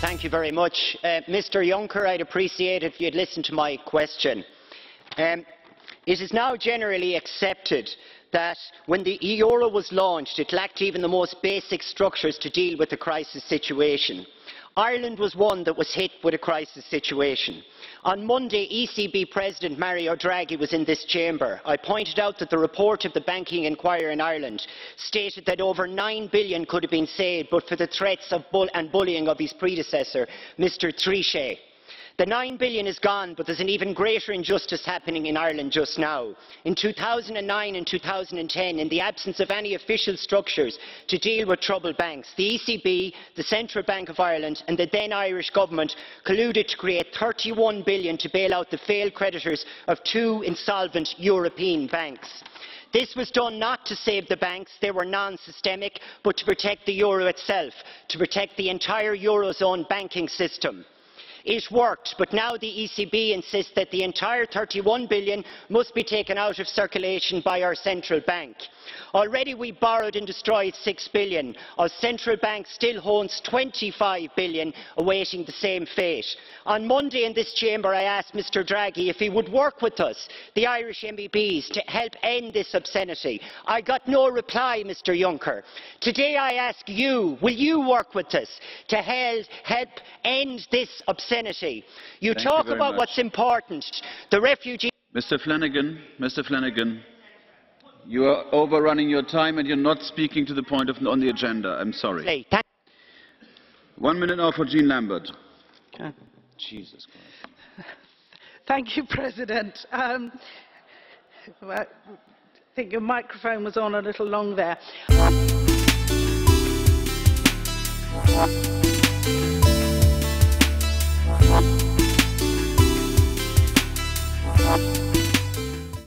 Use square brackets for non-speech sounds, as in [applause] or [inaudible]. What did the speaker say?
Thank you very much. Uh, Mr Juncker, I'd appreciate if you'd listen to my question. Um, it is now generally accepted that when the euro was launched it lacked even the most basic structures to deal with the crisis situation. Ireland was one that was hit with a crisis situation. On Monday, ECB President Mario Draghi was in this chamber. I pointed out that the report of the Banking inquiry in Ireland stated that over 9 billion could have been saved but for the threats bull and bullying of his predecessor, Mr Trichet. The nine billion is gone, but there's an even greater injustice happening in Ireland just now. In 2009 and 2010, in the absence of any official structures to deal with troubled banks, the ECB, the Central Bank of Ireland and the then Irish Government colluded to create 31 billion to bail out the failed creditors of two insolvent European banks. This was done not to save the banks, they were non-systemic, but to protect the euro itself, to protect the entire eurozone banking system. It worked, but now the ECB insists that the entire eur thirty one billion must be taken out of circulation by our central bank. Already we borrowed and destroyed eur six billion. Our central bank still twenty five billion, awaiting the same fate. On Monday in this chamber I asked Mr Draghi if he would work with us, the Irish MEPs, to help end this obscenity. I got no reply, Mr Juncker. Today I ask you, will you work with us to help end this obscenity? You Thank talk you about much. what's important, the refugees. Mr. Flanagan, Mr. Flanagan, you are overrunning your time and you're not speaking to the point of, on the agenda. I'm sorry. Thank One minute now for Jean Lambert. Jesus Christ. [laughs] Thank you, President. Um, I think your microphone was on a little long there.